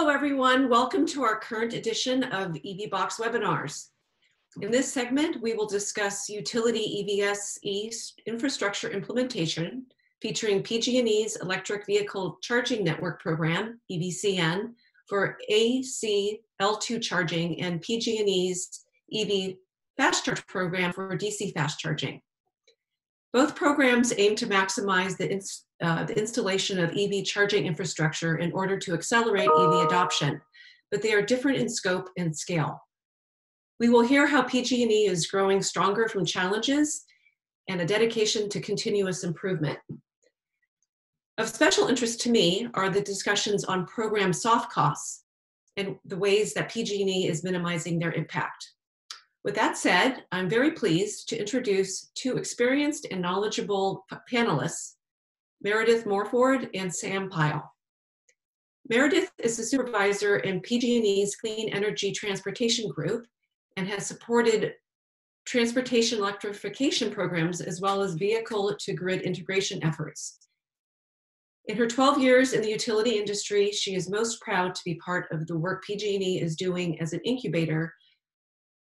Hello, everyone. Welcome to our current edition of EVBox webinars. In this segment, we will discuss utility EVSE infrastructure implementation featuring PG&E's Electric Vehicle Charging Network Program, EVCN, for AC L2 charging and PG&E's EV Fast Charge Program for DC fast charging. Both programs aim to maximize the, uh, the installation of EV charging infrastructure in order to accelerate EV adoption, but they are different in scope and scale. We will hear how PG&E is growing stronger from challenges and a dedication to continuous improvement. Of special interest to me are the discussions on program soft costs and the ways that PG&E is minimizing their impact. With that said, I'm very pleased to introduce two experienced and knowledgeable panelists, Meredith Morford and Sam Piell. Meredith is a supervisor in PG&E's Clean Energy Transportation Group and has supported transportation electrification programs as well as vehicle to grid integration efforts. In her 12 years in the utility industry, she is most proud to be part of the work PG&E is doing as an incubator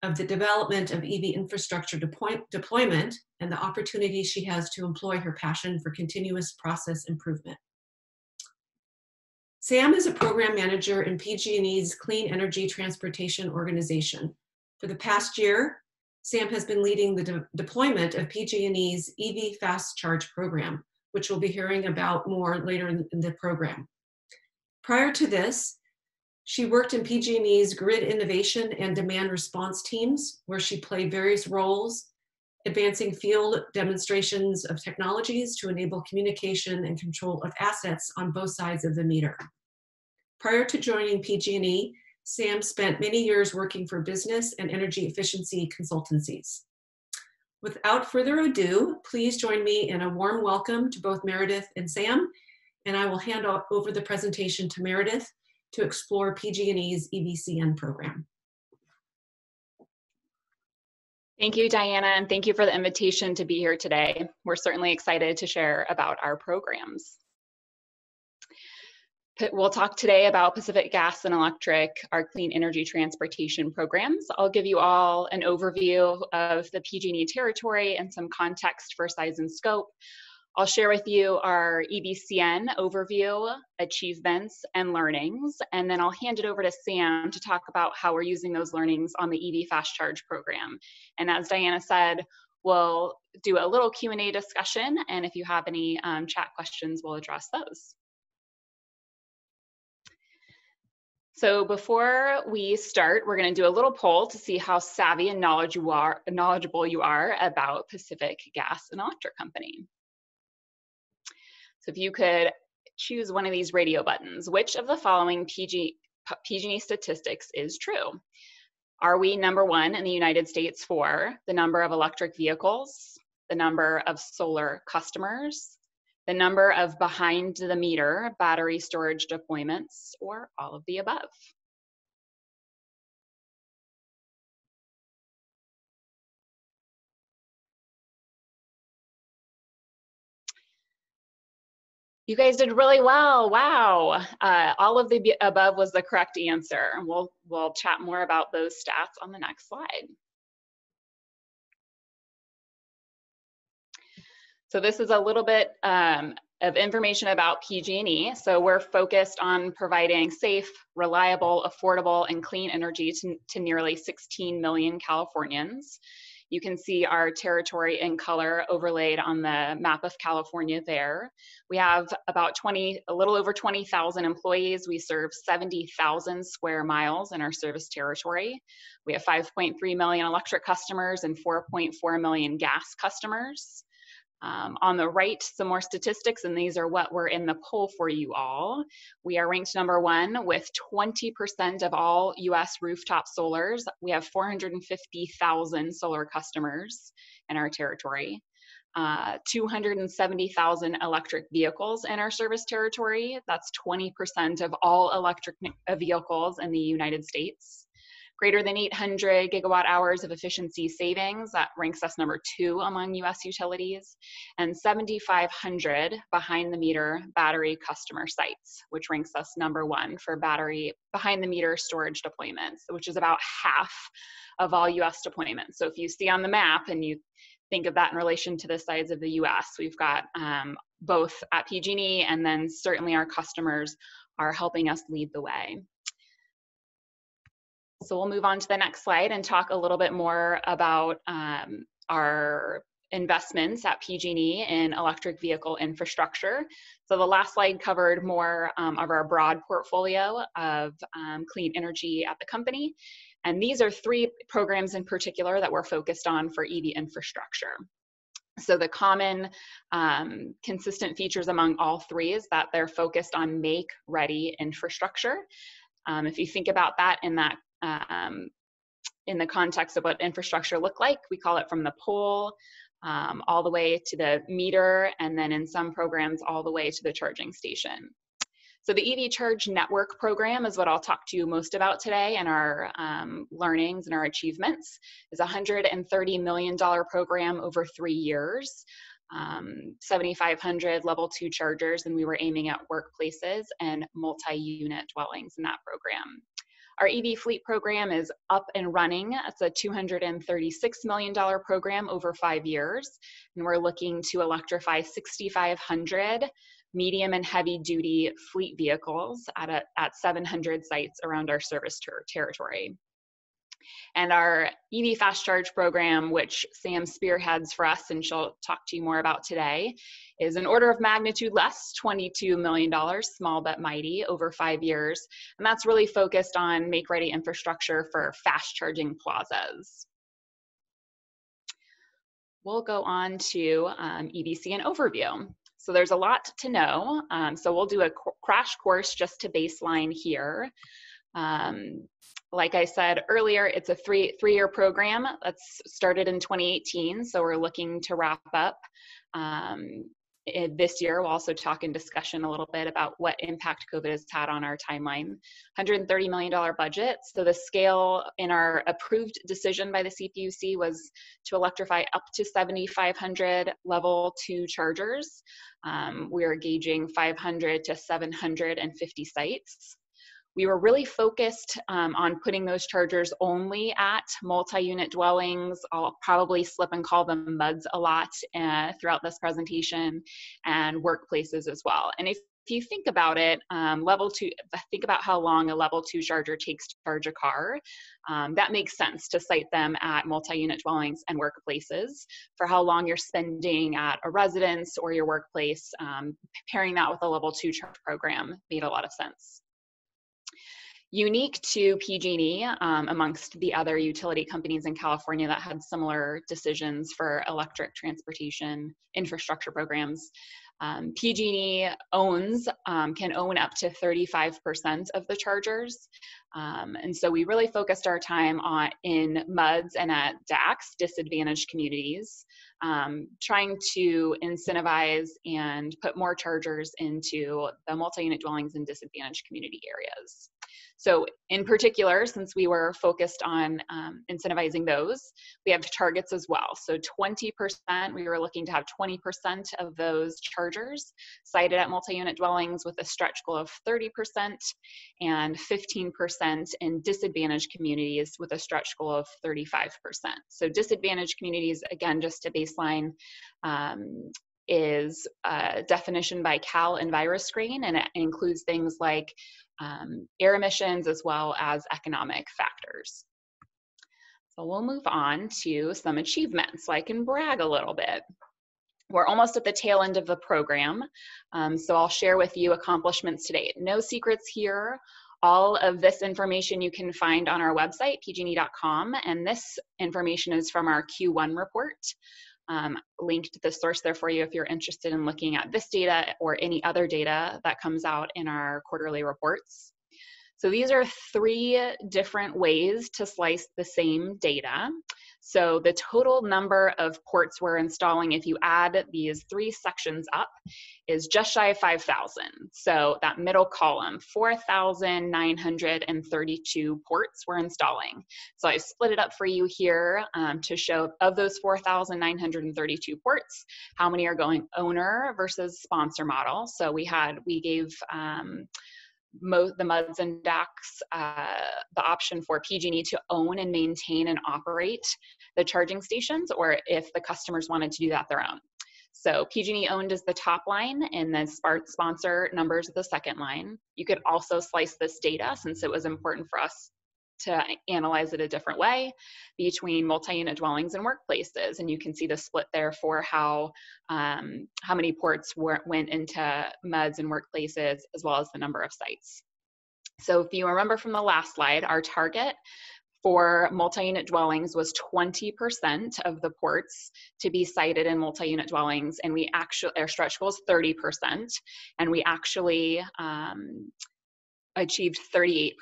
of the development of EV infrastructure deploy deployment and the opportunity she has to employ her passion for continuous process improvement. Sam is a program manager in PG&E's Clean Energy Transportation Organization. For the past year, Sam has been leading the de deployment of PG&E's EV Fast Charge program, which we'll be hearing about more later in the program. Prior to this, she worked in PG&E's grid innovation and demand response teams, where she played various roles, advancing field demonstrations of technologies to enable communication and control of assets on both sides of the meter. Prior to joining PG&E, Sam spent many years working for business and energy efficiency consultancies. Without further ado, please join me in a warm welcome to both Meredith and Sam, and I will hand over the presentation to Meredith to explore PG&E's EVCN program. Thank you, Diana, and thank you for the invitation to be here today. We're certainly excited to share about our programs. We'll talk today about Pacific Gas and Electric, our clean energy transportation programs. I'll give you all an overview of the PG&E territory and some context for size and scope. I'll share with you our EVCN overview, achievements, and learnings, and then I'll hand it over to Sam to talk about how we're using those learnings on the EV Fast Charge program. And as Diana said, we'll do a little Q&A discussion, and if you have any um, chat questions, we'll address those. So before we start, we're going to do a little poll to see how savvy and knowledge you are, knowledgeable you are about Pacific Gas and Electric Company. So if you could choose one of these radio buttons, which of the following PG, PG&E statistics is true? Are we number one in the United States for the number of electric vehicles, the number of solar customers, the number of behind the meter battery storage deployments, or all of the above? You guys did really well. Wow. Uh, all of the above was the correct answer. And We'll, we'll chat more about those stats on the next slide. So this is a little bit um, of information about PG&E. So we're focused on providing safe, reliable, affordable, and clean energy to, to nearly 16 million Californians. You can see our territory in color overlaid on the map of California there. We have about 20, a little over 20,000 employees. We serve 70,000 square miles in our service territory. We have 5.3 million electric customers and 4.4 million gas customers. Um, on the right, some more statistics, and these are what were in the poll for you all. We are ranked number one with 20% of all US rooftop solars. We have 450,000 solar customers in our territory. Uh, 270,000 electric vehicles in our service territory. That's 20% of all electric vehicles in the United States. Greater than 800 gigawatt hours of efficiency savings, that ranks us number two among US utilities, and 7,500 behind the meter battery customer sites, which ranks us number one for battery behind the meter storage deployments, which is about half of all US deployments. So if you see on the map and you think of that in relation to the size of the US, we've got um, both at PG&E and then certainly our customers are helping us lead the way. So we'll move on to the next slide and talk a little bit more about um, our investments at PG&E in electric vehicle infrastructure. So the last slide covered more um, of our broad portfolio of um, clean energy at the company. And these are three programs in particular that we're focused on for EV infrastructure. So the common um, consistent features among all three is that they're focused on make ready infrastructure. Um, if you think about that in that um, in the context of what infrastructure look like, we call it from the pole um, all the way to the meter, and then in some programs all the way to the charging station. So the EV Charge Network program is what I'll talk to you most about today and our um, learnings and our achievements. is a $130 million program over three years. Um, 7,500 level two chargers, and we were aiming at workplaces and multi-unit dwellings in that program. Our EV fleet program is up and running. It's a $236 million program over five years, and we're looking to electrify 6,500 medium and heavy duty fleet vehicles at, a, at 700 sites around our service ter territory. And our EV Fast Charge program, which Sam spearheads for us and she'll talk to you more about today, is an order of magnitude less, $22 million, small but mighty, over five years. And that's really focused on make ready infrastructure for fast charging plazas. We'll go on to um, EVCN overview. So there's a lot to know. Um, so we'll do a crash course just to baseline here. Um, like I said earlier, it's a three three year program that's started in 2018. So we're looking to wrap up um, this year. We'll also talk in discussion a little bit about what impact COVID has had on our timeline. $130 million budget. So the scale in our approved decision by the CPUC was to electrify up to 7,500 level two chargers. Um, we are gauging 500 to 750 sites we were really focused um, on putting those chargers only at multi-unit dwellings. I'll probably slip and call them MUDs a lot uh, throughout this presentation and workplaces as well. And if if you think about it, um, level two, think about how long a level two charger takes to charge a car. Um, that makes sense to site them at multi-unit dwellings and workplaces. For how long you're spending at a residence or your workplace, um, pairing that with a level two charge program made a lot of sense. Unique to PG&E um, amongst the other utility companies in California that had similar decisions for electric transportation infrastructure programs. Um, PG&E owns, um, can own up to 35% of the chargers. Um, and so we really focused our time on in MUDs and at DACs, disadvantaged communities, um, trying to incentivize and put more chargers into the multi-unit dwellings in disadvantaged community areas. So in particular, since we were focused on um, incentivizing those, we have targets as well. So 20%, we were looking to have 20% of those chargers sited at multi-unit dwellings with a stretch goal of 30% and 15% in disadvantaged communities with a stretch goal of 35%. So disadvantaged communities, again, just to baseline, um, is a definition by Cal EnviroScreen, and it includes things like um, air emissions as well as economic factors. So we'll move on to some achievements so I can brag a little bit. We're almost at the tail end of the program, um, so I'll share with you accomplishments today. No secrets here. All of this information you can find on our website, pgne.com, and this information is from our Q1 report um, linked the source there for you if you're interested in looking at this data or any other data that comes out in our quarterly reports. So these are three different ways to slice the same data. So the total number of ports we're installing, if you add these three sections up, is just shy of 5,000. So that middle column, 4,932 ports we're installing. So I split it up for you here um, to show of those 4,932 ports, how many are going owner versus sponsor model. So we had, we gave um, most the MUDs and DACs uh, the option for PG&E to own and maintain and operate the charging stations, or if the customers wanted to do that their own. So PG&E owned is the top line, and then sponsor numbers the second line. You could also slice this data since it was important for us to analyze it a different way between multi-unit dwellings and workplaces. And you can see the split there for how, um, how many ports were, went into MUDs and workplaces, as well as the number of sites. So if you remember from the last slide, our target for multi-unit dwellings was 20% of the ports to be sited in multi-unit dwellings, and we actually, our stretch goal is 30%, and we actually um, achieved 38%.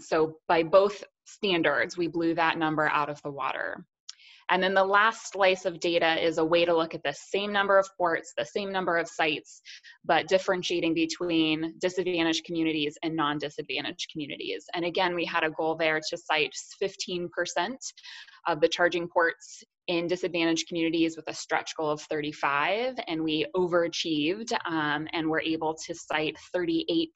So by both standards, we blew that number out of the water. And then the last slice of data is a way to look at the same number of ports, the same number of sites, but differentiating between disadvantaged communities and non-disadvantaged communities. And again, we had a goal there to cite 15% of the charging ports in disadvantaged communities with a stretch goal of 35, and we overachieved um, and were able to cite 38%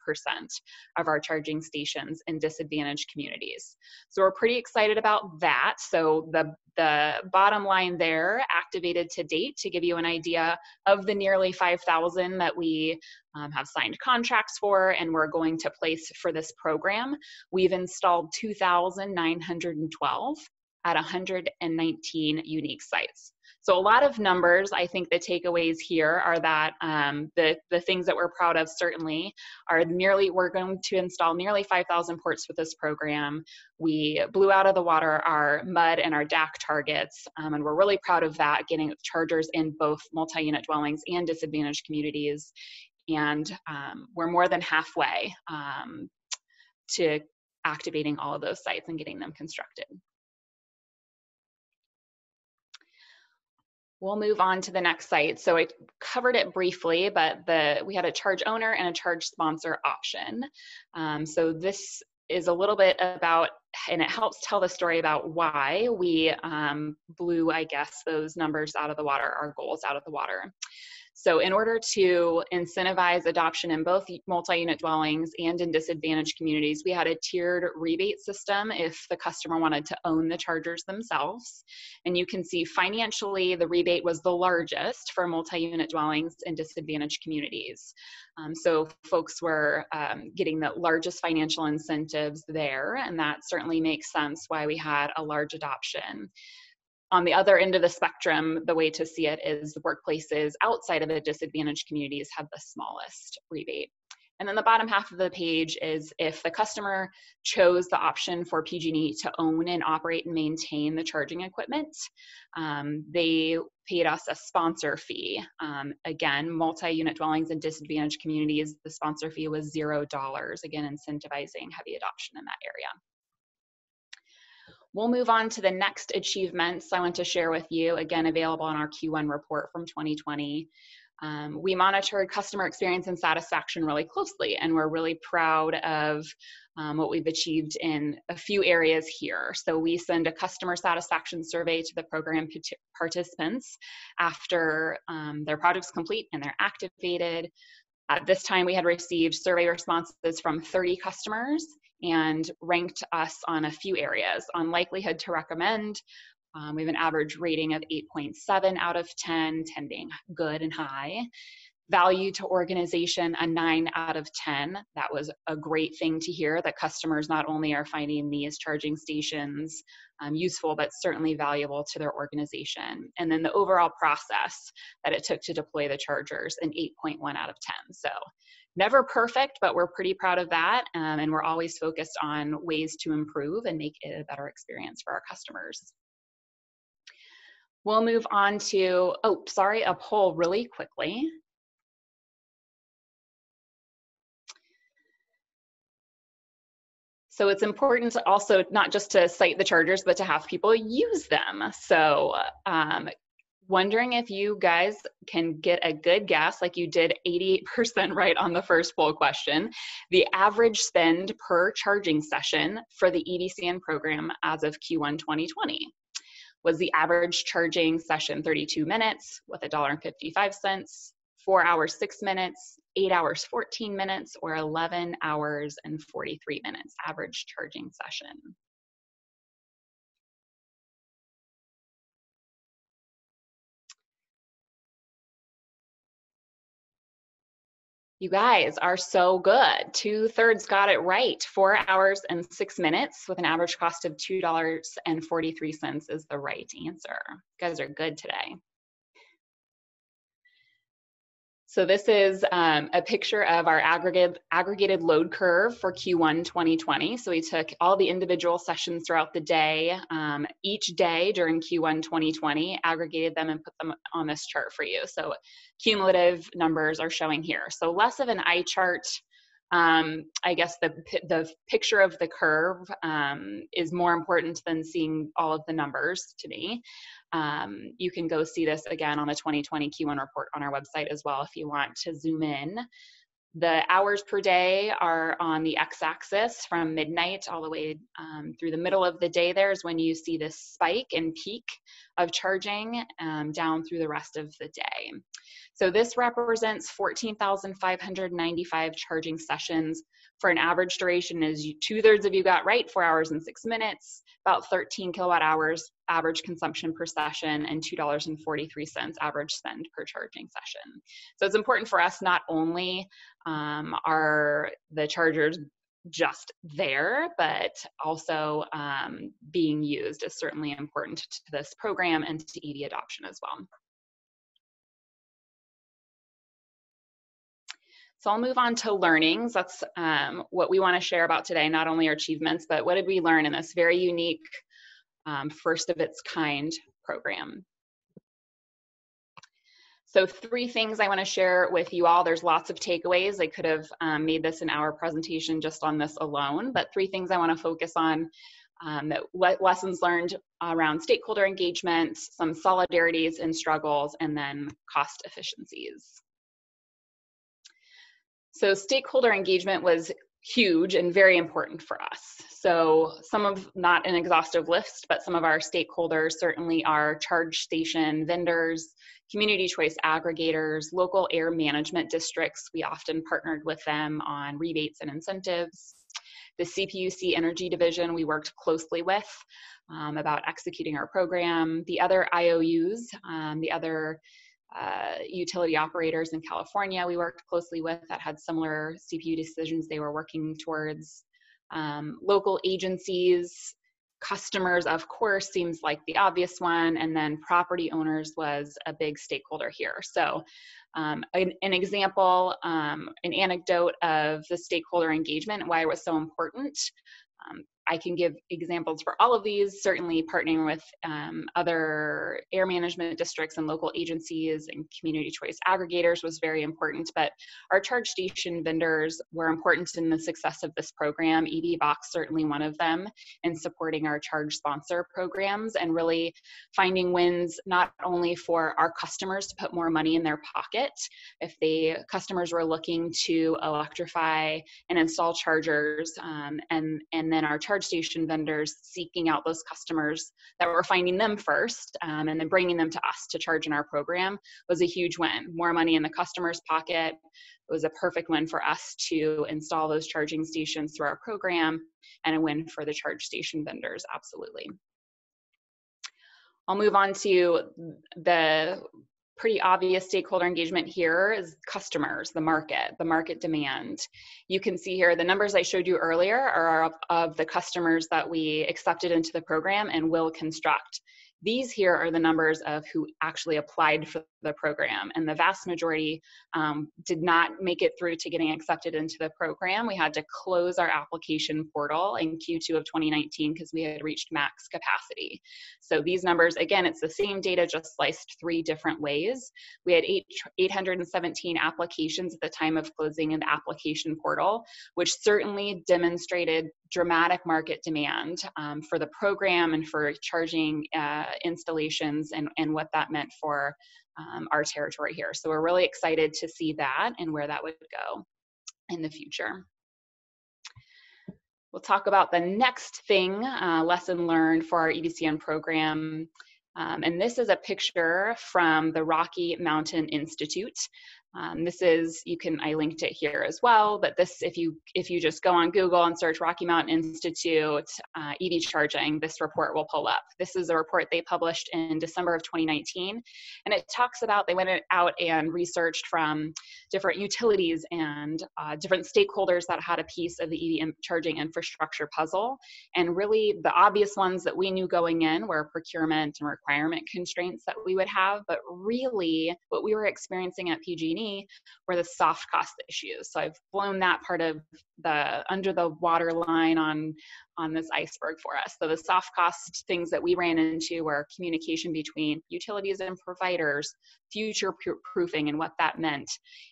of our charging stations in disadvantaged communities. So we're pretty excited about that. So the, the bottom line there, activated to date, to give you an idea of the nearly 5,000 that we um, have signed contracts for and we're going to place for this program. We've installed 2,912 at 119 unique sites. So a lot of numbers. I think the takeaways here are that um, the the things that we're proud of certainly are nearly we're going to install nearly 5,000 ports with this program. We blew out of the water our MUD and our DAC targets, um, and we're really proud of that. Getting chargers in both multi-unit dwellings and disadvantaged communities, and um, we're more than halfway um, to activating all of those sites and getting them constructed. We'll move on to the next site. So I covered it briefly, but the we had a charge owner and a charge sponsor option. Um, so this is a little bit about, and it helps tell the story about why we um, blew, I guess, those numbers out of the water, our goals out of the water. So in order to incentivize adoption in both multi-unit dwellings and in disadvantaged communities, we had a tiered rebate system if the customer wanted to own the chargers themselves. And you can see financially, the rebate was the largest for multi-unit dwellings in disadvantaged communities. Um, so folks were um, getting the largest financial incentives there, and that certainly makes sense why we had a large adoption on the other end of the spectrum, the way to see it is the workplaces outside of the disadvantaged communities have the smallest rebate. And then the bottom half of the page is if the customer chose the option for PG&E to own and operate and maintain the charging equipment, um, they paid us a sponsor fee. Um, again, multi-unit dwellings in disadvantaged communities, the sponsor fee was $0, again, incentivizing heavy adoption in that area. We'll move on to the next achievements I want to share with you, again, available in our Q1 report from 2020. Um, we monitored customer experience and satisfaction really closely, and we're really proud of um, what we've achieved in a few areas here. So we send a customer satisfaction survey to the program participants after um, their project's complete and they're activated. At this time, we had received survey responses from 30 customers and ranked us on a few areas. On likelihood to recommend, um, we have an average rating of 8.7 out of 10, 10 being good and high. Value to organization, a 9 out of 10. That was a great thing to hear that customers not only are finding these charging stations um, useful, but certainly valuable to their organization. And then the overall process that it took to deploy the chargers, an 8.1 out of 10. So never perfect, but we're pretty proud of that. Um, and we're always focused on ways to improve and make it a better experience for our customers. We'll move on to, oh, sorry, a poll really quickly. So it's important also not just to cite the chargers, but to have people use them. So um, wondering if you guys can get a good guess, like you did 88% right on the first poll question, the average spend per charging session for the EVCN program as of Q1 2020. Was the average charging session 32 minutes with $1.55, four hours, six minutes, eight hours, 14 minutes, or 11 hours and 43 minutes average charging session? You guys are so good. Two thirds got it right. Four hours and six minutes with an average cost of $2.43 is the right answer. You guys are good today. So this is um, a picture of our aggregate, aggregated load curve for Q1 2020. So we took all the individual sessions throughout the day, um, each day during Q1 2020, aggregated them and put them on this chart for you. So cumulative numbers are showing here. So less of an eye chart. Um, I guess the, the picture of the curve um, is more important than seeing all of the numbers to me. Um, you can go see this again on the 2020 Q1 report on our website as well if you want to zoom in. The hours per day are on the x-axis from midnight all the way um, through the middle of the day there is when you see this spike and peak of charging um, down through the rest of the day. So this represents 14,595 charging sessions for an average duration is two thirds of you got right, four hours and six minutes, about 13 kilowatt hours average consumption per session and $2.43 average spend per charging session. So it's important for us not only um, are the chargers just there, but also um, being used is certainly important to this program and to EV adoption as well. So I'll move on to learnings. That's um, what we want to share about today, not only our achievements, but what did we learn in this very unique, um, first of its kind program. So three things I want to share with you all. There's lots of takeaways. I could have um, made this an hour presentation just on this alone, but three things I want to focus on. Um, lessons learned around stakeholder engagement, some solidarities and struggles, and then cost efficiencies. So stakeholder engagement was huge and very important for us. So some of, not an exhaustive list, but some of our stakeholders certainly are charge station vendors, community choice aggregators, local air management districts. We often partnered with them on rebates and incentives. The CPUC Energy Division we worked closely with um, about executing our program. The other IOUs, um, the other uh, utility operators in California we worked closely with that had similar CPUC decisions they were working towards. Um, local agencies, customers, of course, seems like the obvious one, and then property owners was a big stakeholder here. So, um, an, an, example, um, an anecdote of the stakeholder engagement why it was so important. I can give examples for all of these, certainly partnering with um, other air management districts and local agencies and community choice aggregators was very important, but our charge station vendors were important in the success of this program. EVBox certainly one of them in supporting our charge sponsor programs and really finding wins not only for our customers to put more money in their pocket, if the customers were looking to electrify and install chargers um, and, and then our charge charge station vendors seeking out those customers that were finding them first um, and then bringing them to us to charge in our program was a huge win. More money in the customer's pocket. It was a perfect win for us to install those charging stations through our program and a win for the charge station vendors, absolutely. I'll move on to the pretty obvious stakeholder engagement here is customers, the market, the market demand. You can see here the numbers I showed you earlier are of, of, the customers that we accepted into the program and will construct. These here are the numbers of who actually applied for the program. And the vast majority um, did not make it through to getting accepted into the program. We had to close our application portal in Q2 of 2019 because we had reached max capacity. So these numbers, again, it's the same data just sliced three different ways. We had eight, 817 applications at the time of closing in the application portal, which certainly demonstrated dramatic market demand um, for the program and for charging uh, installations and, and what that meant for um, our territory here. So we're really excited to see that and where that would go in the future. We'll talk about the next thing, uh, lesson learned for our EVCN program. Um, and this is a picture from the Rocky Mountain Institute. Um, this is, you can, I linked it here as well, but this, if you, if you just go on Google and search Rocky Mountain Institute uh, EV charging, this report will pull up. This is a report they published in December of 2019. And it talks about, they went out and researched from different utilities and uh, different stakeholders that had a piece of the EV charging infrastructure puzzle. And really the obvious ones that we knew going in were procurement and requirement constraints that we would have, but really what we were experiencing at PG&E were the soft cost issues. So I've blown that part of the under the water line on on this iceberg for us. So the soft cost things that we ran into were communication between utilities and providers, future proofing and what that meant.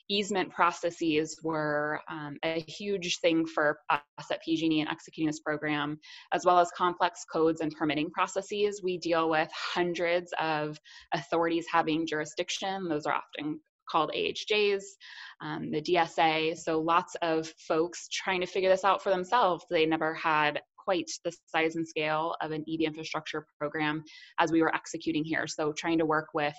Easement processes were um, a huge thing for us at PG&E in executing this program, as well as complex codes and permitting processes. We deal with hundreds of authorities having jurisdiction. Those are often called AHJs, um, the DSA. So lots of folks trying to figure this out for themselves. They never had quite the size and scale of an EV infrastructure program as we were executing here. So trying to work with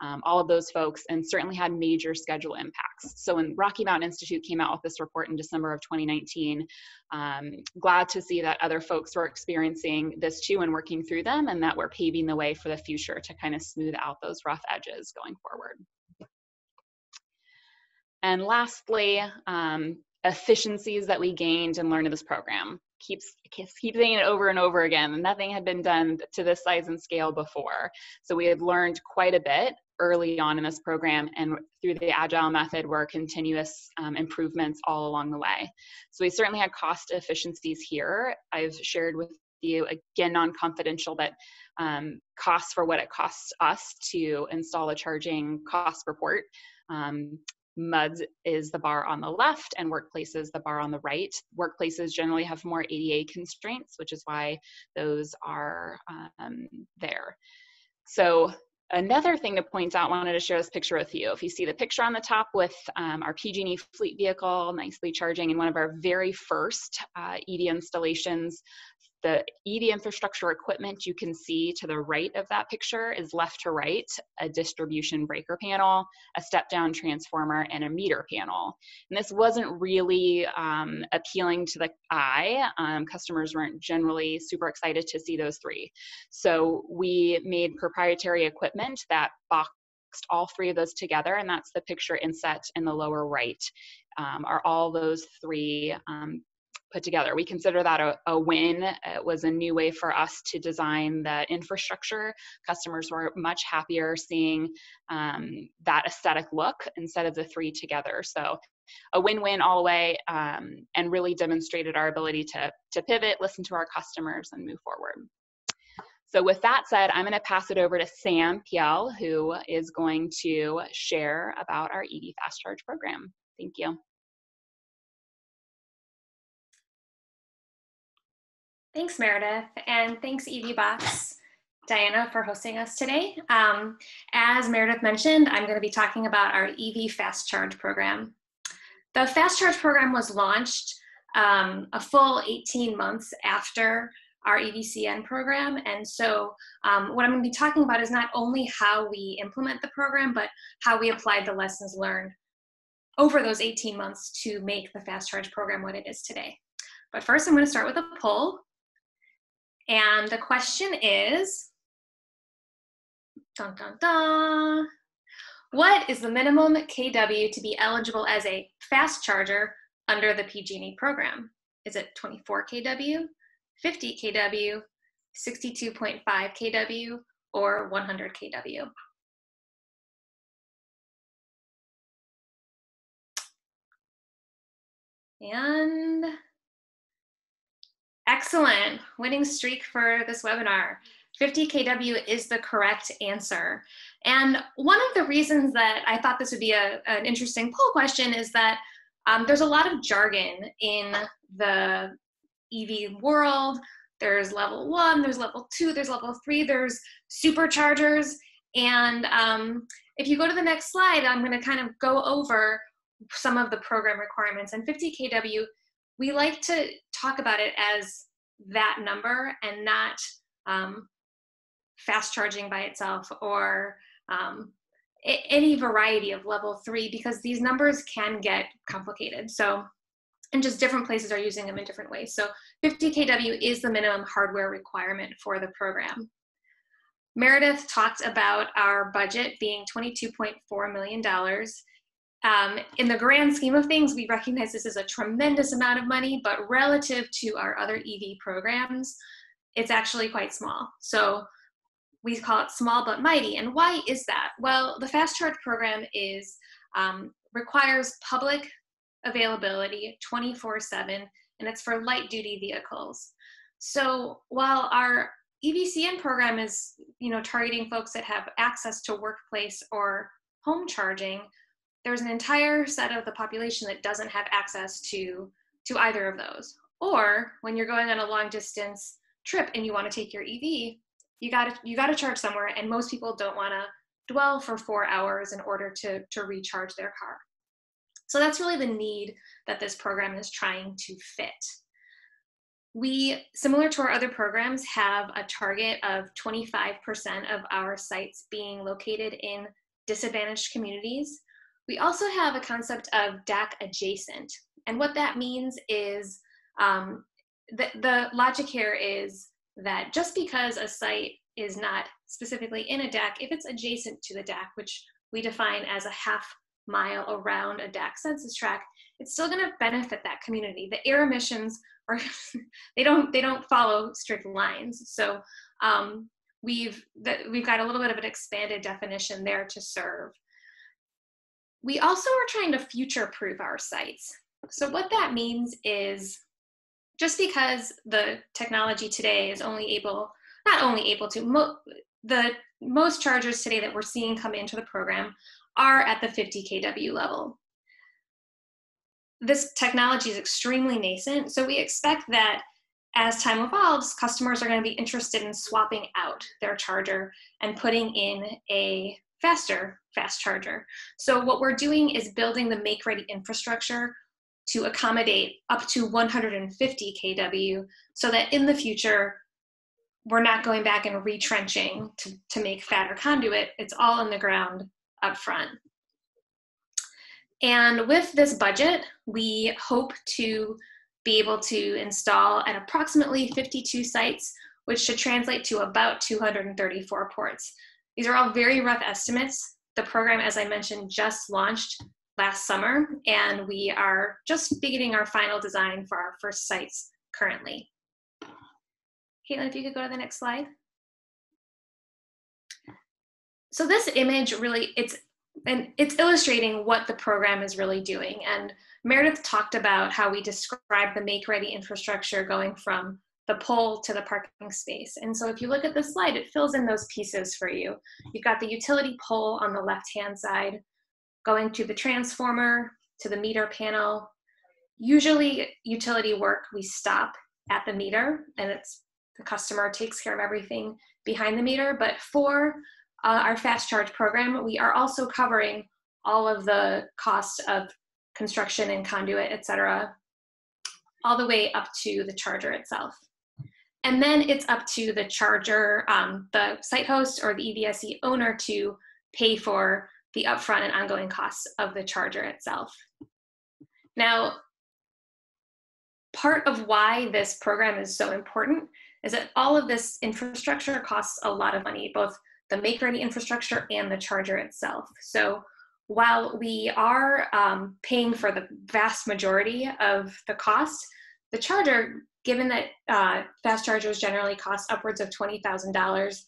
um, all of those folks and certainly had major schedule impacts. So when Rocky Mountain Institute came out with this report in December of 2019, um, glad to see that other folks were experiencing this too and working through them and that we're paving the way for the future to kind of smooth out those rough edges going forward. And lastly, um, efficiencies that we gained and learned in this program. Keeps, keeps keep saying it over and over again. Nothing had been done to this size and scale before. So we had learned quite a bit early on in this program and through the agile method were continuous um, improvements all along the way. So we certainly had cost efficiencies here. I've shared with you again non-confidential that um, costs for what it costs us to install a charging cost report um, MUDS is the bar on the left and workplaces the bar on the right. Workplaces generally have more ADA constraints, which is why those are um, there. So another thing to point out, wanted to share this picture with you. If you see the picture on the top with um, our PG&E fleet vehicle nicely charging in one of our very first uh, EV installations the EV infrastructure equipment you can see to the right of that picture is left to right, a distribution breaker panel, a step down transformer, and a meter panel. And this wasn't really um, appealing to the eye. Um, customers weren't generally super excited to see those three. So we made proprietary equipment that boxed all three of those together, and that's the picture inset in the lower right. Um, are all those three um, put together. We consider that a, a, win. It was a new way for us to design the infrastructure. Customers were much happier seeing um, that aesthetic look instead of the three together. So a win-win all the way um, and really demonstrated our ability to, to pivot, listen to our customers and move forward. So with that said, I'm gonna pass it over to Sam Piell, who is going to share about our EV Fast Charge program. Thank you. Thanks, Meredith, and thanks, EVBox. Diana, for hosting us today. Um, as Meredith mentioned, I'm going to be talking about our EV Fast Charge program. The Fast Charge program was launched um, a full 18 months after our EVCN program, and so um, what I'm going to be talking about is not only how we implement the program, but how we applied the lessons learned over those 18 months to make the Fast Charge program what it is today. But first, I'm going to start with a poll. And the question is dun, dun, dun, What is the minimum KW to be eligible as a fast charger under the PG&E program? Is it 24 KW, 50 KW, 62.5 KW, or 100 KW? And excellent, winning streak for this webinar. 50 kW is the correct answer. And one of the reasons that I thought this would be a, an interesting poll question is that um, there's a lot of jargon in the EV world. There's level one, there's level two, there's level three, there's superchargers. And um, if you go to the next slide, I'm going to kind of go over some of the program requirements. And 50 kW, we like to talk about it as that number and not um, fast charging by itself or um, any variety of level three because these numbers can get complicated. So, and just different places are using them in different ways. So 50 kW is the minimum hardware requirement for the program. Meredith talked about our budget being $22.4 million. Um, in the grand scheme of things, we recognize this is a tremendous amount of money, but relative to our other EV programs, it's actually quite small. So we call it small but mighty. And why is that? Well, the fast charge program is um, requires public availability 24 7 and it's for light duty vehicles. So while our EVCN program is, you know, targeting folks that have access to workplace or home charging, there's an entire set of the population that doesn't have access to to either of those. Or when you're going on a long distance trip and you want to take your EV, you got to you got to charge somewhere and most people don't want to dwell for 4 hours in order to to recharge their car. So that's really the need that this program is trying to fit. We, similar to our other programs, have a target of 25% of our sites being located in disadvantaged communities. We also have a concept of DAC adjacent. And what that means is um, the, the logic here is that just because a site is not specifically in a DAC, if it's adjacent to the DAC, which we define as a half mile around a DAC census tract, it's still going to benefit that community. The air emissions are they don't they don't follow strict lines. So um, we've that we've got a little bit of an expanded definition there to serve. We also are trying to future proof our sites. So what that means is just because the technology today is only able not only able to mo- the most chargers today that we're seeing come into the program are at the 50 kW level. This technology is extremely nascent, so we expect that as time evolves, customers are going to be interested in swapping out their charger and putting in a faster fast charger. So what we're doing is building the make-ready infrastructure to accommodate up to 150 kW so that in the future, we're not going back and retrenching to, to make fatter conduit. It's all in the ground up front. And with this budget, we hope to be able to install at approximately 52 sites, which should translate to about 234 ports. These are all very rough estimates. The program, as I mentioned, just launched last summer, and we are just beginning our final design for our first sites currently. Caitlin, if you could go to the next slide so this image really it's and it's illustrating what the program is really doing and meredith talked about how we describe the make ready infrastructure going from the pole to the parking space. And so if you look at the slide it fills in those pieces for you. You've got the utility pole on the left hand side going to the transformer to the meter panel. Usually utility work we stop at the meter and it's the customer takes care of everything behind the meter. But for uh, our fast charge program, we are also covering all of the cost of construction and conduit, et cetera, all the way up to the charger itself. And then it's up to the charger, um, the site host or the EVSE owner to pay for the upfront and ongoing costs of the charger itself. Now, part of why this program is so important is that all of this infrastructure costs a lot of money, both the make ready infrastructure and the charger itself. So while we are um, paying for the vast majority of the cost, the charger, given that uh, fast chargers generally cost upwards of $20,000,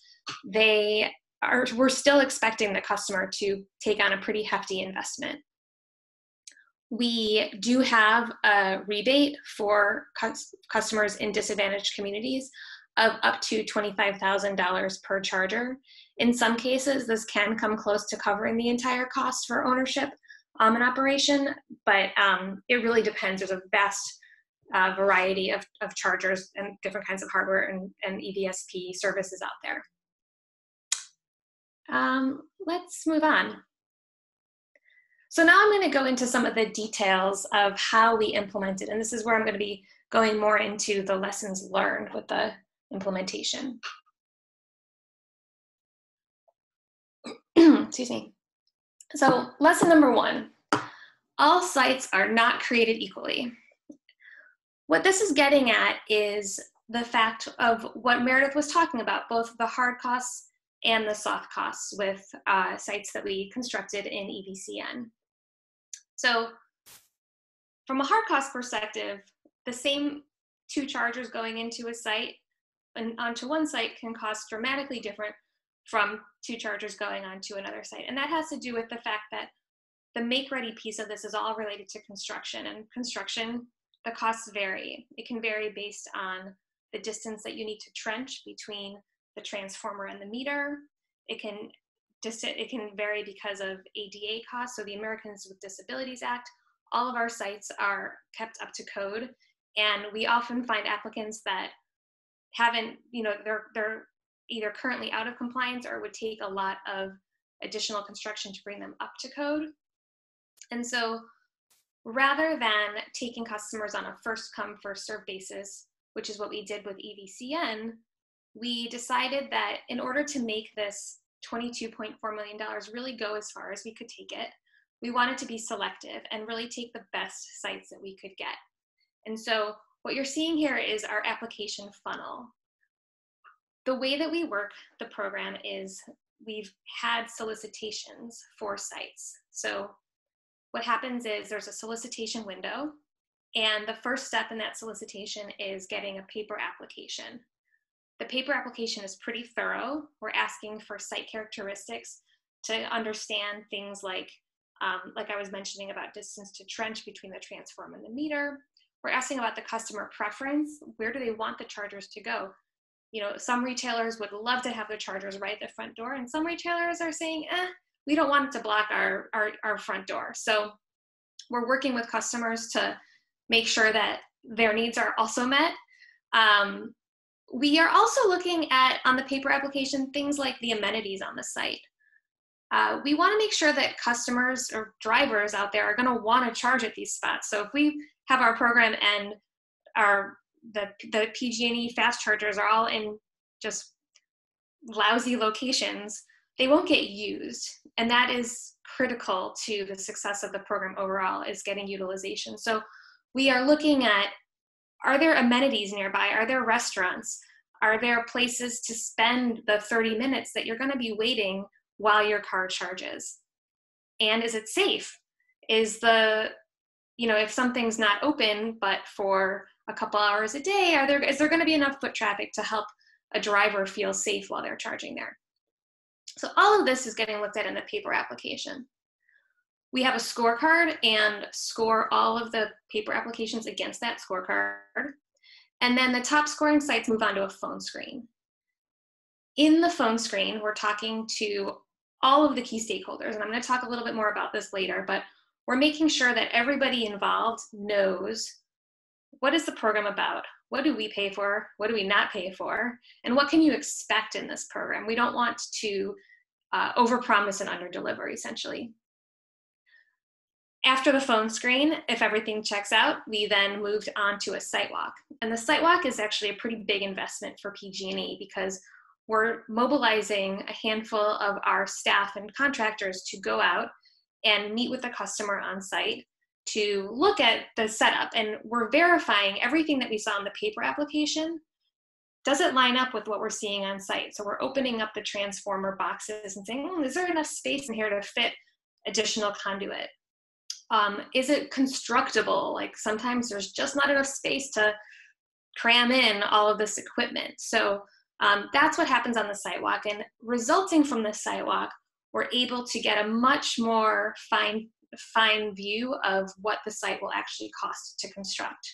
they are, we're still expecting the customer to take on a pretty hefty investment. we do have a rebate for customers in disadvantaged communities of up to $25,000 per charger. In some cases, this can come close to covering the entire cost for ownership um, and operation, but um, it really depends. There's a vast uh, variety of, of chargers and different kinds of hardware and, and EVSP services out there. Um, let's move on. So now I'm going to go into some of the details of how we implemented, and this is where I'm going to be going more into the lessons learned with the implementation. Excuse me. So lesson number one, all sites are not created equally. What this is getting at is the fact of what Meredith was talking about, both the hard costs and the soft costs with uh, sites that we constructed in EVCN. So from a hard cost perspective, the same two chargers going into a site and onto one site can cost dramatically different from two chargers going onto another site. And that has to do with the fact that the make ready piece of this is all related to construction and construction, the costs vary. It can vary based on the distance that you need to trench between the transformer and the meter. It can it can vary because of ADA costs. So the Americans with Disabilities Act, all of our sites are kept up to code. And we often find applicants that haven't, you know, they're, they're either currently out of compliance or would take a lot of additional construction to bring them up to code. And so rather than taking customers on a first come, first serve basis, which is what we did with EVCN, we decided that in order to make this $22.4 million really go as far as we could take it, we wanted to be selective and really take the best sites that we could get. And so what you're seeing here is our application funnel. The way that we work the program is we've had solicitations for sites. So what happens is there's a solicitation window and the first step in that solicitation is getting a paper application. The paper application is pretty thorough. We're asking for site characteristics to understand things like, um, like I was mentioning about distance to trench between the transform and the meter. We're asking about the customer preference. Where do they want the chargers to go? You know, some retailers would love to have their chargers right at the front door, and some retailers are saying, eh, we don't want it to block our, our, our front door. So we're working with customers to make sure that their needs are also met. Um, we are also looking at, on the paper application, things like the amenities on the site. Uh, we want to make sure that customers or drivers out there are going to want to charge at these spots. So if we have our program and our the the PG&E fast chargers are all in just lousy locations, they won't get used, and that is critical to the success of the program overall is getting utilization. So we are looking at are there amenities nearby? Are there restaurants? Are there places to spend the 30 minutes that you're going to be waiting while your car charges? And is it safe? Is the, you know, if something's not open but for a couple hours a day, are there is there going to be enough foot traffic to help a driver feel safe while they're charging there? So all of this is getting looked at in the paper application we have a scorecard and score all of the paper applications against that scorecard. And then the top scoring sites move on to a phone screen. In the phone screen, we're talking to all of the key stakeholders, and I'm going to talk a little bit more about this later, but we're making sure that everybody involved knows what is the program about? What do we pay for? What do we not pay for? And what can you expect in this program? We don't want to uh, overpromise and underdeliver, essentially. After the phone screen, if everything checks out, we then moved on to a site walk. And the site walk is actually a pretty big investment for PG&E because we're mobilizing a handful of our staff and contractors to go out and meet with the customer on site to look at the setup. And we're verifying everything that we saw in the paper application does it line up with what we're seeing on site. So we're opening up the transformer boxes and saying, oh, is there enough space in here to fit additional conduit? Um, is it constructible? Like sometimes there's just not enough space to cram in all of this equipment. So um, that's what happens on the sidewalk. And resulting from the sidewalk, we're able to get a much more fine fine view of what the site will actually cost to construct.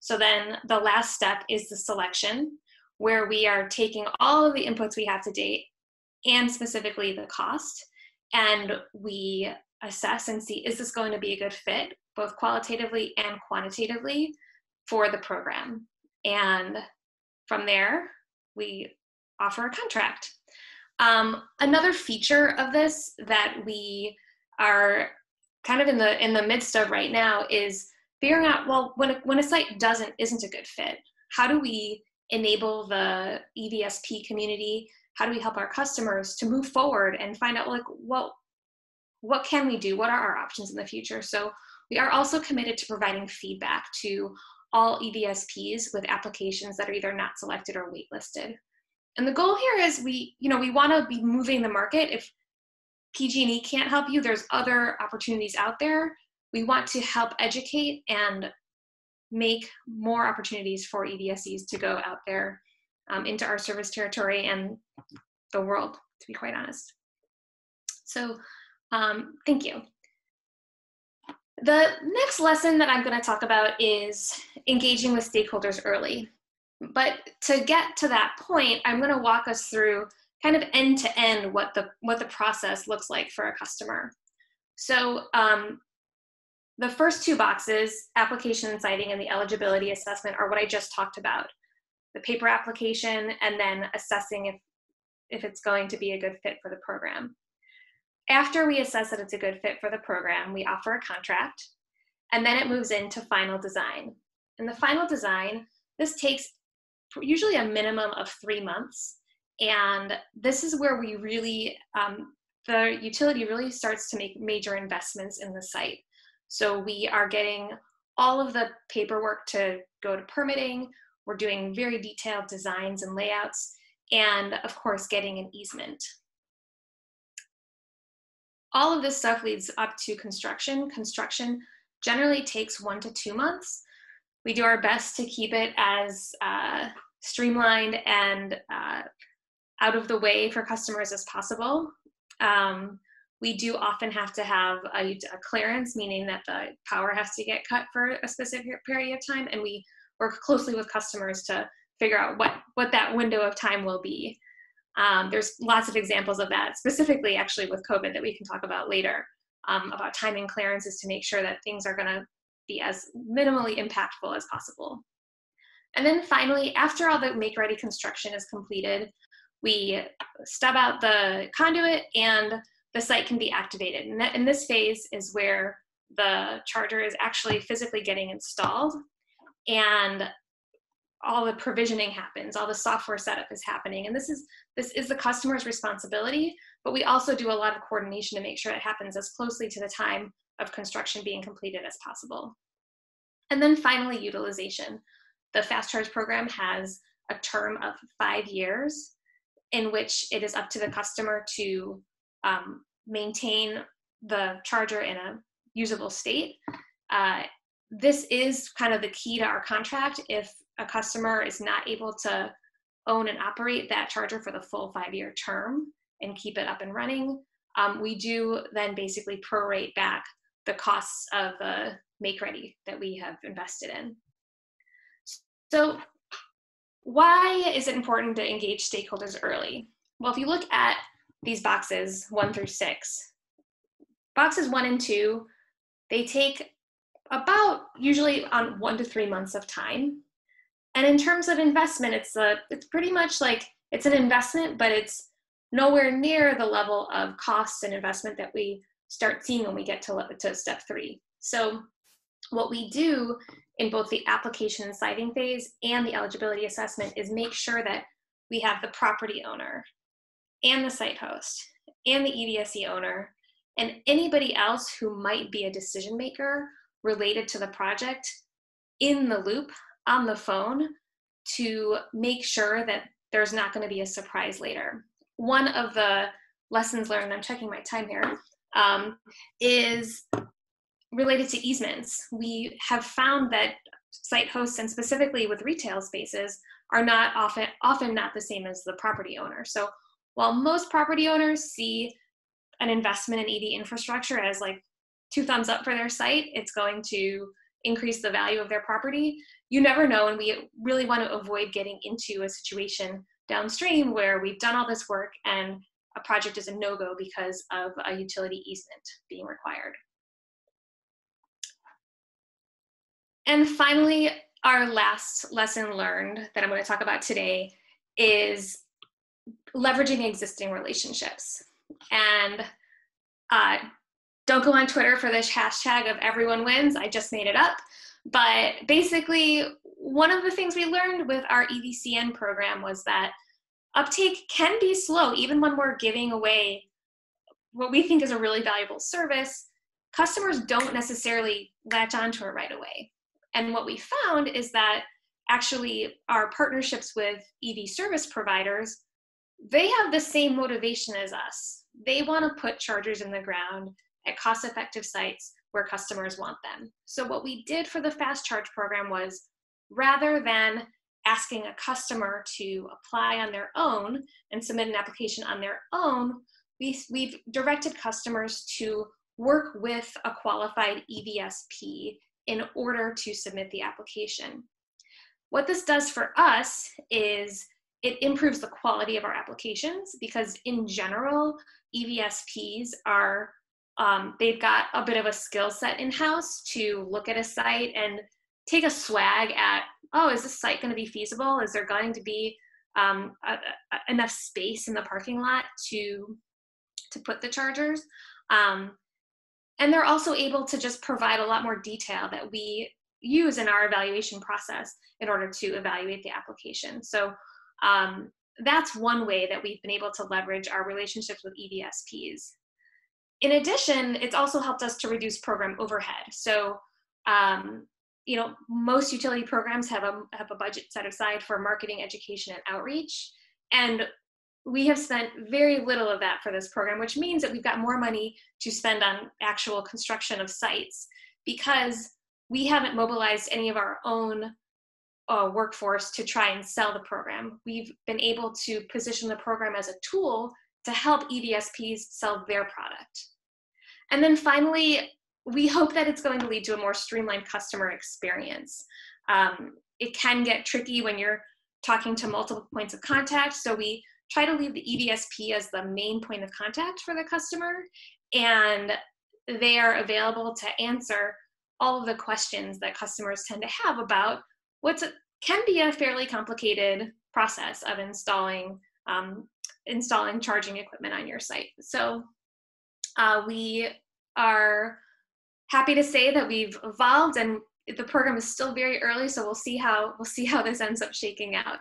So then the last step is the selection, where we are taking all of the inputs we have to date and specifically the cost, and we assess and see is this going to be a good fit, both qualitatively and quantitatively, for the program. And from there, we offer a contract. Um, another feature of this that we are kind of in the in the midst of right now is figuring out well when a, when a site doesn't isn't a good fit, how do we enable the EVSP community? How do we help our customers to move forward and find out like well what can we do? What are our options in the future? So we are also committed to providing feedback to all EVSPs with applications that are either not selected or waitlisted. And the goal here is we, you know, we want to be moving the market. If PG&E can't help you, there's other opportunities out there. We want to help educate and make more opportunities for EVSEs to go out there um, into our service territory and the world, to be quite honest. So um, thank you. The next lesson that I'm going to talk about is engaging with stakeholders early. But to get to that point, I'm going to walk us through kind of end to end what the what the process looks like for a customer. So um, the first two boxes, application siting and the eligibility assessment, are what I just talked about. The paper application and then assessing if if it's going to be a good fit for the program. After we assess that it's a good fit for the program, we offer a contract, and then it moves into final design. In the final design, this takes usually a minimum of three months, and this is where we really, um, the utility really starts to make major investments in the site. So we are getting all of the paperwork to go to permitting, we're doing very detailed designs and layouts, and of course, getting an easement all of this stuff leads up to construction. Construction generally takes one to two months. We do our best to keep it as uh, streamlined and uh, out of the way for customers as possible. Um, we do often have to have a, a, clearance, meaning that the power has to get cut for a specific period of time, and we work closely with customers to figure out what, what that window of time will be. Um, there's lots of examples of that, specifically actually with COVID that we can talk about later, um, about timing clearances to make sure that things are gonna be as minimally impactful as possible. And then finally, after all the make ready construction is completed, we stub out the conduit and the site can be activated. And, in this phase is where the charger is actually physically getting installed and all the provisioning happens all the software setup is happening. And this is this is the customer's responsibility but we also do a lot of coordination to make sure it happens as closely to the time of construction being completed as possible. And then finally utilization. The fast charge program has a term of five years in which it is up to the customer to um, maintain the charger in a usable state uh, this is kind of the key to our contract if a customer is not able to own and operate that charger for the full five year term and keep it up and running, um, we do then basically prorate back the costs of the make ready that we have invested in. So, why is it important to engage stakeholders early? Well, if you look at these boxes one through six, boxes one and two, they take about usually on one to three months of time and in terms of investment, it's a it's pretty much like it's an investment, but it's nowhere near the level of cost and investment that we start seeing when we get to, to step three. So what we do in both the application and siting phase and the eligibility assessment is make sure that we have the property owner and the site host and the EVSE owner and anybody else who might be a decision maker related to the project in the loop on the phone to make sure that there's not going to be a surprise later. One of the lessons learned, I'm checking my time here, um, is related to easements. We have found that site hosts and specifically with retail spaces are not often often not the same as the property owner. So while most property owners see an investment in EV infrastructure as like two thumbs up for their site, it's going to increase the value of their property. You never know, and we really want to avoid getting into a situation downstream where we've done all this work and a project is a no-go because of a utility easement being required. And finally, our last lesson learned that I'm going to talk about today is leveraging existing relationships. And uh, don't go on Twitter for this hashtag of everyone wins. I just made it up. But basically, one of the things we learned with our EVCN program was that uptake can be slow, even when we're giving away what we think is a really valuable service. Customers don't necessarily latch onto it right away. And what we found is that actually our partnerships with EV service providers, they have the same motivation as us. They want to put chargers in the ground at cost effective sites where customers want them. So, what we did for the fast charge program was rather than asking a customer to apply on their own and submit an application on their own, we, we've directed customers to work with a qualified EVSP in order to submit the application. What this does for us is it improves the quality of our applications because in general, EVSPs are, um, they've got a bit of a skill set in-house to look at a site and take a swag at, oh, is this site gonna be feasible? Is there going to be um, a, a, enough space in the parking lot to, to put the chargers? Um, and they're also able to just provide a lot more detail that we use in our evaluation process in order to evaluate the application. So um, that's one way that we've been able to leverage our relationships with EVSPs. In addition, it's also helped us to reduce program overhead. So, um, you know, most utility programs have a, have a budget set aside for marketing, education, and outreach. And we have spent very little of that for this program, which means that we've got more money to spend on actual construction of sites because we haven't mobilized any of our own uh, workforce to try and sell the program. We've been able to position the program as a tool to help EVSPs sell their product. And then finally, we hope that it's going to lead to a more streamlined customer experience. Um, it can get tricky when you're talking to multiple points of contact, so we try to leave the EVSP as the main point of contact for the customer, and they are available to answer all of the questions that customers tend to have about what's a, can be a fairly complicated process of installing um, installing charging equipment on your site. So uh, we are happy to say that we've evolved and the program is still very early, so we'll see how we'll see how this ends up shaking out.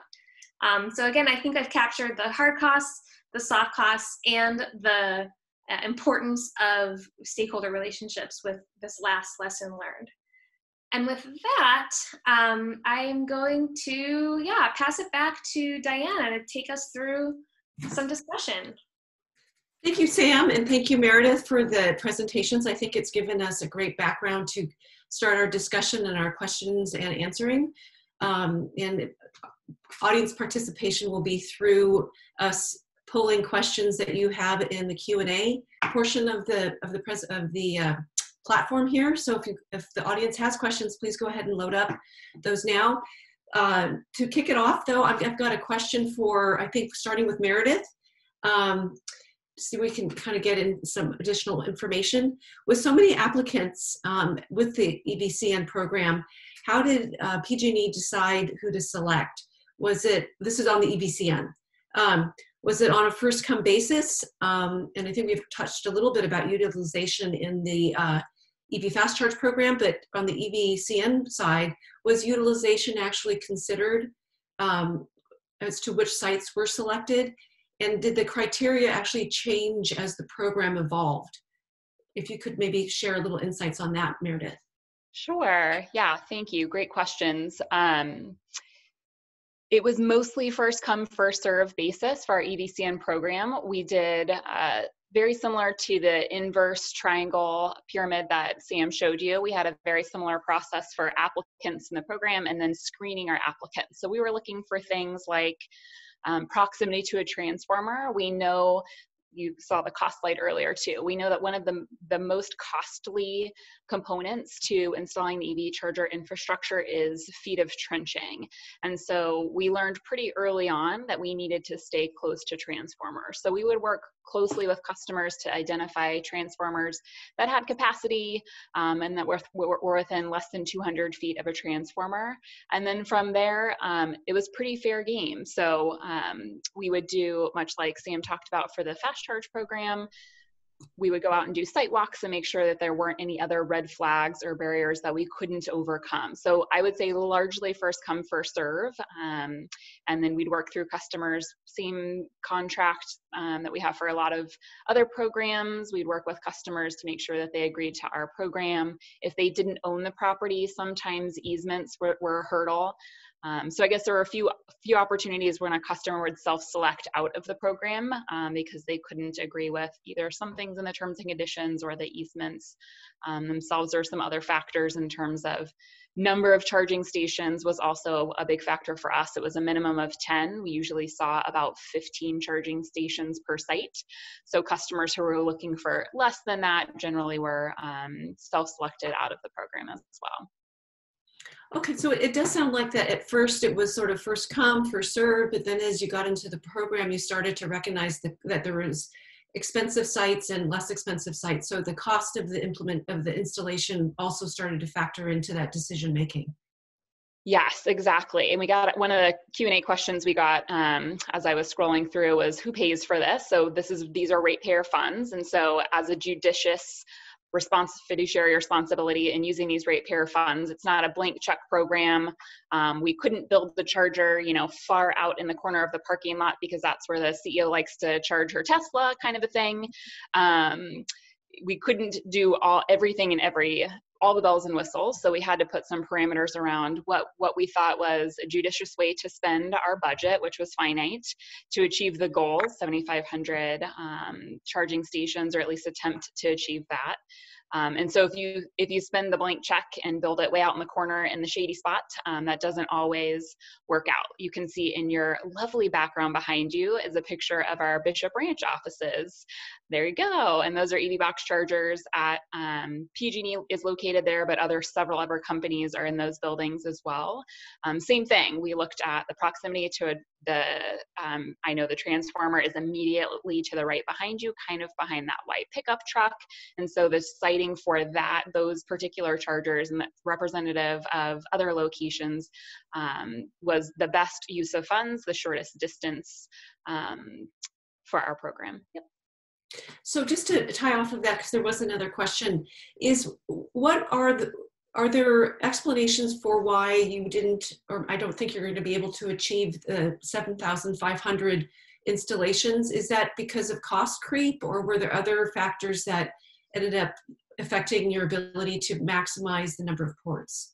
Um, so again, I think I've captured the hard costs, the soft costs, and the uh, importance of stakeholder relationships with this last lesson learned. And with that, um, I'm going to, yeah, pass it back to Diana to take us through some discussion. Thank you, Sam, and thank you, Meredith, for the presentations. I think it's given us a great background to start our discussion and our questions and answering. Um, and audience participation will be through us pulling questions that you have in the Q&A portion of the of the pres of the uh, platform here. So if, you, if the audience has questions, please go ahead and load up those now. Uh, to kick it off though, I've, I've, got a question for, I think starting with Meredith. Um, see we can kind of get in some additional information. With so many applicants um, with the EVCN program, how did uh, PG&E decide who to select? Was it, this is on the EVCN, um, was it on a first come basis? Um, and I think we've touched a little bit about utilization in the uh, EV fast charge program, but on the EVCN side, was utilization actually considered um, as to which sites were selected? And did the criteria actually change as the program evolved? If you could maybe share a little insights on that, Meredith. Sure. Yeah, thank you. Great questions. Um, it was mostly first come, first serve basis for our EVCN program. We did uh, very similar to the inverse triangle pyramid that Sam showed you. We had a very similar process for applicants in the program and then screening our applicants. So we were looking for things like um, proximity to a transformer. We know you saw the cost slide earlier too. We know that one of the, the most costly components to installing the EV charger infrastructure is feet of trenching. And so we learned pretty early on that we needed to stay close to transformers. So we would work closely with customers to identify transformers that had capacity um, and that were, were, within less than 200 feet of a transformer. And then from there, um, it was pretty fair game. So um, we would do much like Sam talked about for the fast charge program, we would go out and do site walks and make sure that there weren't any other red flags or barriers that we couldn't overcome. So I would say largely first come, first serve. Um, and then we'd work through customers, same contract um, that we have for a lot of other programs. We'd work with customers to make sure that they agreed to our program. If they didn't own the property, sometimes easements were, were a hurdle. Um, so I guess there were a few few opportunities when a customer would self-select out of the program um, because they couldn't agree with either some things in the terms and conditions or the easements um, themselves or some other factors in terms of number of charging stations was also a big factor for us. It was a minimum of 10. We usually saw about 15 charging stations per site. So customers who were looking for less than that generally were um, self-selected out of the program as well. Okay, so it does sound like that at first it was sort of first come, first serve, but then as you got into the program, you started to recognize that, that there was expensive sites and less expensive sites. So the cost of the implement of the installation also started to factor into that decision making. Yes, exactly. And we got one of the Q and A questions we got um, as I was scrolling through was who pays for this. So this is these are ratepayer funds, and so as a judicious response fiduciary responsibility in using these ratepayer funds. It's not a blank check program. Um, we couldn't build the charger, you know, far out in the corner of the parking lot because that's where the CEO likes to charge her Tesla, kind of a thing. Um, we couldn't do all everything in every all the bells and whistles so we had to put some parameters around what what we thought was a judicious way to spend our budget which was finite to achieve the goal 7500 um, charging stations or at least attempt to achieve that um, and so if you if you spend the blank check and build it way out in the corner in the shady spot, um, that doesn't always work out. You can see in your lovely background behind you is a picture of our Bishop Ranch offices. There you go. And those are EVBox chargers at um, PG&E is located there, but other several other companies are in those buildings as well. Um, same thing. We looked at the proximity to a, the um, I know the transformer is immediately to the right behind you, kind of behind that white pickup truck. And so the siting for that, those particular chargers, and that's representative of other locations, um, was the best use of funds, the shortest distance um, for our program. Yep. So just to tie off of that, because there was another question, is what are the are there explanations for why you didn't, or I don't think you're going to be able to achieve the 7,500 installations? Is that because of cost creep or were there other factors that ended up affecting your ability to maximize the number of ports?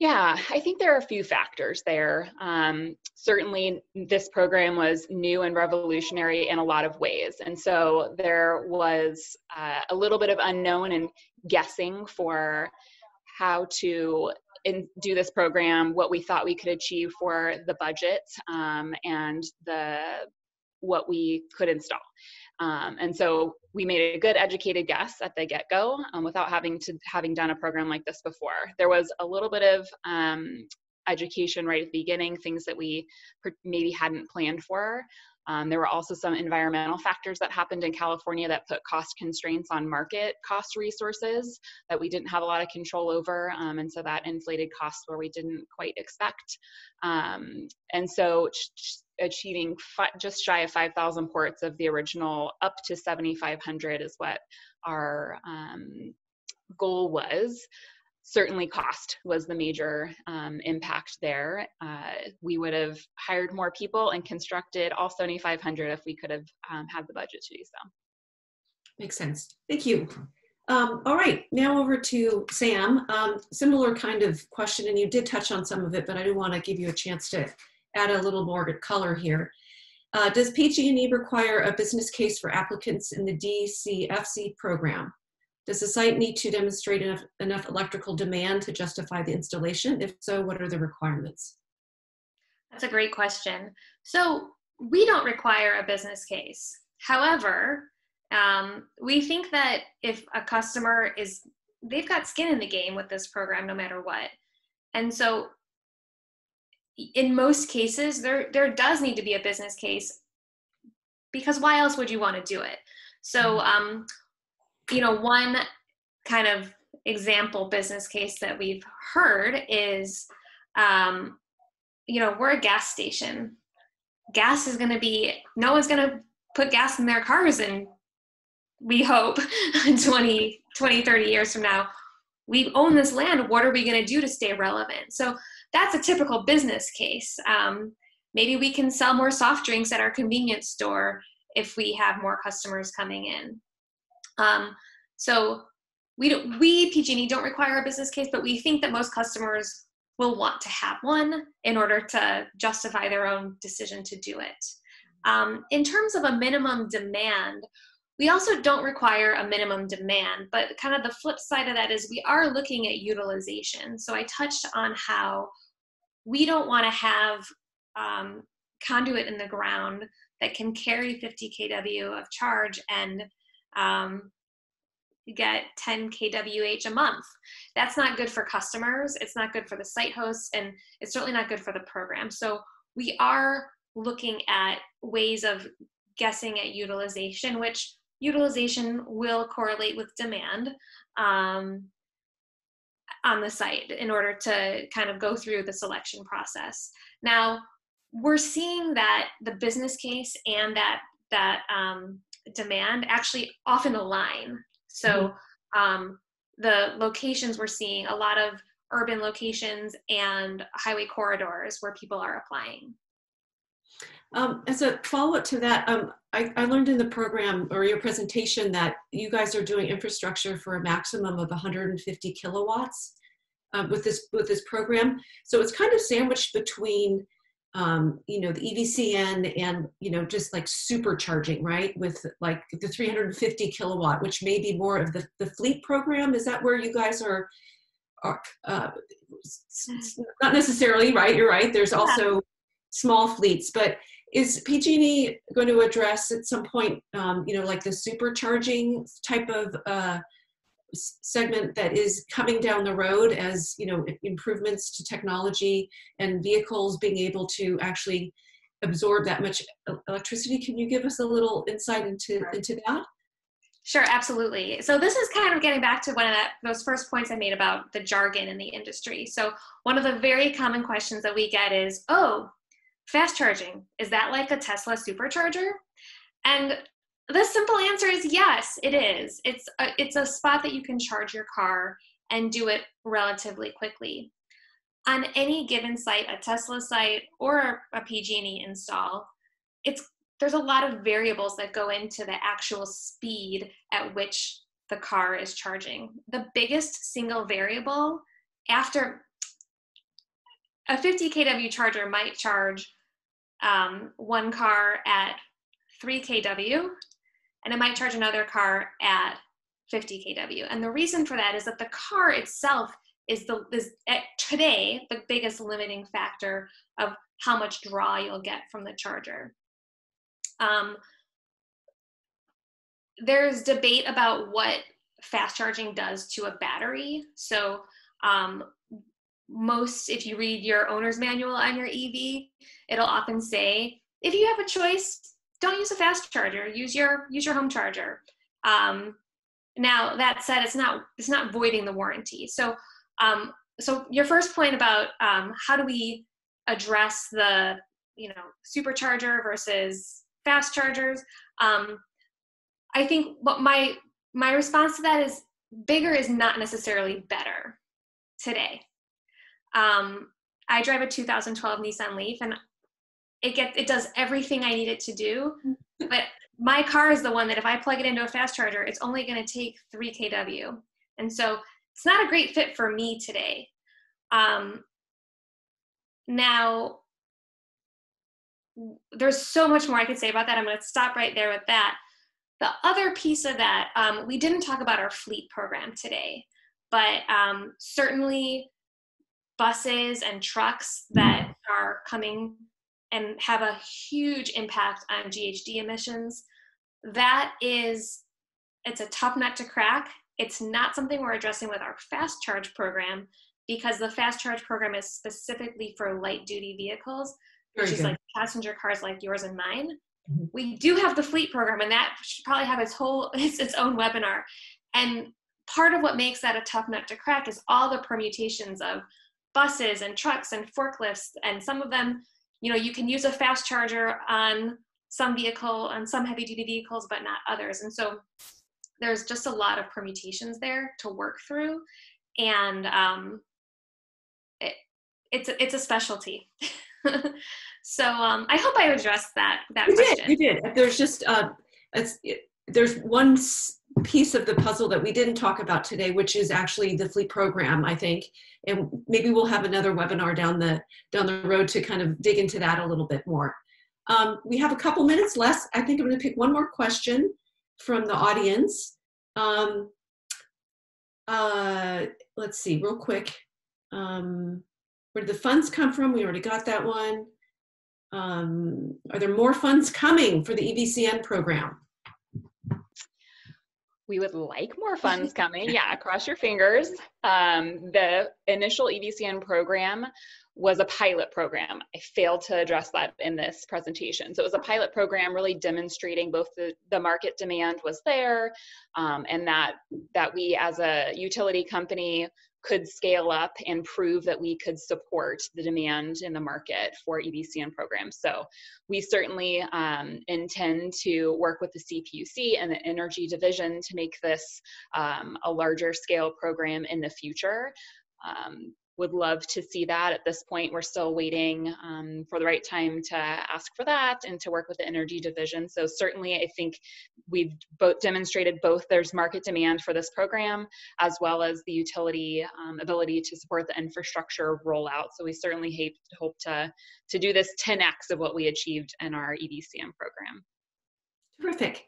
Yeah, I think there are a few factors there. Um, certainly, this program was new and revolutionary in a lot of ways. And so there was uh, a little bit of unknown and guessing for how to in, do this program, what we thought we could achieve for the budget, um, and the what we could install. Um, and so we made a good educated guess at the get-go um, without having to having done a program like this before. There was a little bit of um, education right at the beginning, things that we maybe hadn't planned for. Um, there were also some environmental factors that happened in California that put cost constraints on market cost resources that we didn't have a lot of control over. Um, and so that inflated costs where we didn't quite expect. Um, and so achieving just shy of 5,000 ports of the original up to 7,500 is what our um, goal was. Certainly, cost was the major um, impact there. Uh, we would have hired more people and constructed all 7,500 if we could have um, had the budget to do so. Makes sense. Thank you. Um, all right, now over to Sam. Um, similar kind of question, and you did touch on some of it, but I do want to give you a chance to add a little more color here. Uh, does PG&E require a business case for applicants in the DCFC program? Does the site need to demonstrate enough, enough electrical demand to justify the installation? If so, what are the requirements? That's a great question. So we don't require a business case. However, um, we think that if a customer is, they've got skin in the game with this program no matter what. And so in most cases, there, there does need to be a business case because why else would you want to do it? So, mm-hmm. um, you know, one kind of example business case that we've heard is, um, you know, we're a gas station. Gas is going to be, no one's going to put gas in their cars and we hope 20, 20, 30 years from now. We own this land. What are we going to do to stay relevant? So that's a typical business case. Um, maybe we can sell more soft drinks at our convenience store if we have more customers coming in. Um, so we don't, we PG&E don't require a business case, but we think that most customers will want to have one in order to justify their own decision to do it. Um, in terms of a minimum demand, we also don't require a minimum demand, but kind of the flip side of that is we are looking at utilization. So I touched on how we don't want to have um, conduit in the ground that can carry 50 kW of charge and um, get 10 kWh a month. That's not good for customers, it's not good for the site hosts, and it's certainly not good for the program. So we are looking at ways of guessing at utilization, which utilization will correlate with demand um, on the site in order to kind of go through the selection process. Now, we're seeing that the business case and that that um, demand actually often align. So mm-hmm. um, the locations we're seeing a lot of urban locations and highway corridors where people are applying. Um, as a follow-up to that, um, I, I, learned in the program or your presentation that you guys are doing infrastructure for a maximum of 150 kilowatts uh, with this with this program. So it's kind of sandwiched between, um, you know, the EVCN and you know just like supercharging, right? With like the 350 kilowatt, which may be more of the the fleet program. Is that where you guys are? Are uh, not necessarily right. You're right. There's also small fleets, but is PG&E going to address at some point, um, you know, like the supercharging type of uh, segment that is coming down the road as, you know, improvements to technology and vehicles being able to actually absorb that much uh, electricity? Can you give us a little insight into, into that? Sure, absolutely. So this is kind of getting back to one of that, those first points I made about the jargon in the industry. So one of the very common questions that we get is, oh, Fast charging, is that like a Tesla supercharger? And the simple answer is yes, it is. It's a, it's a spot that you can charge your car and do it relatively quickly. On any given site, a Tesla site or a PG&E install, it's there's a lot of variables that go into the actual speed at which the car is charging. The biggest single variable after a 50 kW charger might charge um, one car at 3 kW, and it might charge another car at 50 kW. And the reason for that is that the car itself is the is at today the biggest limiting factor of how much draw you'll get from the charger. Um, there's debate about what fast charging does to a battery. So um, most, if you read your owner's manual on your EV, it'll often say, if you have a choice, don't use a fast charger. Use your use your home charger. Um, now that said, it's not it's not voiding the warranty. So um, so your first point about um, how do we address the you know supercharger versus fast chargers? Um, I think what my my response to that is bigger is not necessarily better today. Um, I drive a 2012 Nissan Leaf, and it gets it does everything I need it to do. But my car is the one that if I plug it into a fast charger, it's only going to take three kW, and so it's not a great fit for me today. Um, now, there's so much more I could say about that. I'm going to stop right there with that. The other piece of that, um, we didn't talk about our fleet program today, but um, certainly buses and trucks that are coming and have a huge impact on GHG emissions. that is, it's a tough nut to crack. It's not something we're addressing with our fast charge program because the fast charge program is specifically for light duty vehicles, Very which is like passenger cars like yours and mine. Mhm. We do have the fleet program, and that should probably have its whole its, its own webinar. And part of what makes that a tough nut to crack is all the permutations of buses and trucks and forklifts, and some of them, you know, you can use a fast charger on some vehicle on some heavy duty vehicles, but not others. And so there's just a lot of permutations there to work through, and um, it, it's it's a specialty. so um, I hope I addressed that that You question. did, you did. There's just, uh, it's, it, there's one piece of the puzzle that we didn't talk about today, which is actually the fleet program, I think. And maybe we'll have another webinar down the, down the road to kind of dig into that a little bit more. Um, we have a couple minutes left. I think I'm gonna pick one more question from the audience. Um, uh, let's see, real quick. Um, where did the funds come from? We already got that one. Um, are there more funds coming for the EVCN program? We would like more funds coming. Yeah, cross your fingers. Um, the initial EVCN program was a pilot program. I failed to address that in this presentation. So it was a pilot program really demonstrating both the, the market demand was there um, and that, that we as a utility company could scale up and prove that we could support the demand in the market for EVCN programs. So we certainly um, intend to work with the CPUC and the Energy Division to make this um, a larger scale program in the future. Um, would love to see that. At this point, we're still waiting um, for the right time to ask for that and to work with the Energy Division. So certainly, I think we've both demonstrated both there's market demand for this program as well as the utility um, ability to support the infrastructure rollout. So we certainly hope, hope to to do this 10x of what we achieved in our EVCN program. Terrific.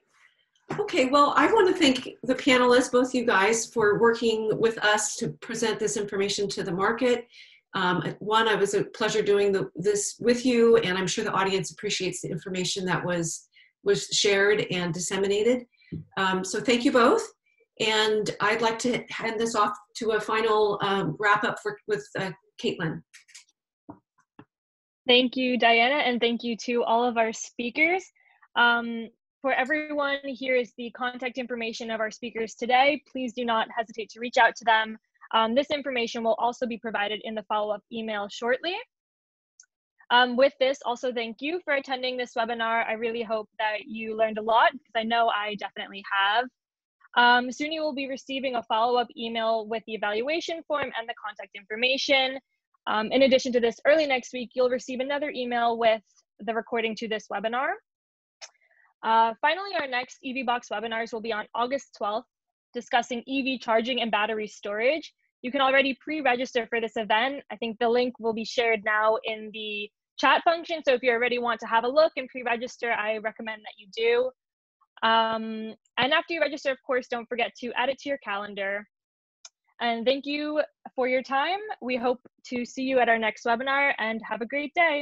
Okay, well, I want to thank the panelists, both you guys, for working with us to present this information to the market. Um, one, it was a pleasure doing the, this with you, and I'm sure the audience appreciates the information that was was shared and disseminated. Um, so thank you both. And I'd like to hand this off to a final um, wrap up for, with uh, Caitlin. Thank you, Diana, and thank you to all of our speakers. Um, for everyone, here is the contact information of our speakers today. Please do not hesitate to reach out to them. Um, this information will also be provided in the follow-up email shortly. Um, with this, also thank you for attending this webinar. I really hope that you learned a lot because I know I definitely have. Um, soon you will be receiving a follow-up email with the evaluation form and the contact information. Um, in addition to this, early next week, you'll receive another email with the recording to this webinar. Uh, finally, our next EVBox webinars will be on August 12th, discussing EV charging and battery storage. You can already pre-register for this event. I think the link will be shared now in the chat function. So if you already want to have a look and pre-register, I recommend that you do. Um, and after you register, of course, don't forget to add it to your calendar. And thank you for your time. We hope to see you at our next webinar and have a great day.